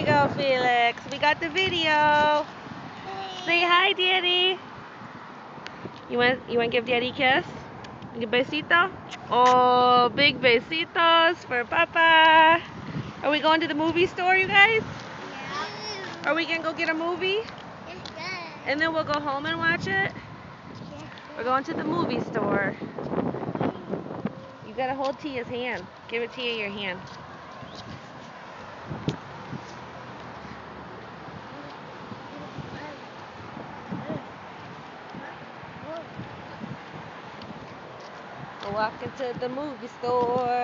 you go, Felix. We got the video. Say hi, Daddy. You want you want to give Daddy a kiss? A besito? Oh, big besitos for Papa. Are we going to the movie store, you guys? Yeah. Are we gonna go get a movie good. and then we'll go home and watch it? We're going to the movie store. You gotta hold Tia's hand. Give it Tia your hand. Walking to the movie store.